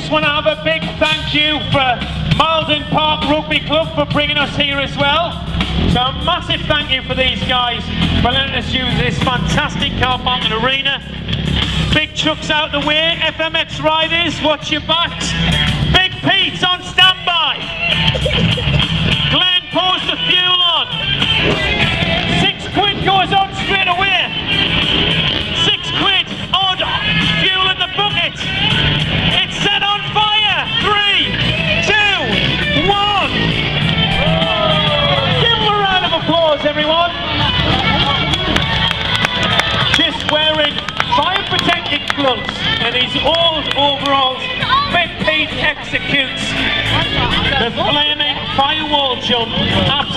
just want to have a big thank you for Mowden Park Rugby Club for bringing us here as well. So a massive thank you for these guys for letting us use this fantastic car park and arena. Big Chuck's out the way, FMX Riders, watch your backs. Big Pete's on and his old overalls. Big Pete executes the flaming firewall jump. Absolutely.